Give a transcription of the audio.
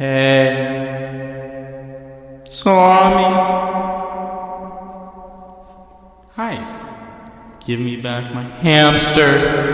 Hey. Salami. Hi. Give me back my hamster.